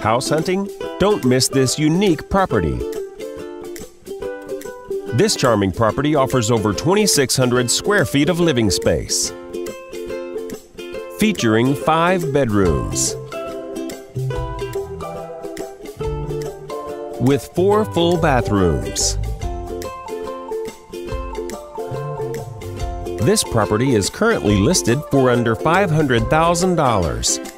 House hunting? Don't miss this unique property. This charming property offers over 2,600 square feet of living space. Featuring five bedrooms. With four full bathrooms. This property is currently listed for under $500,000.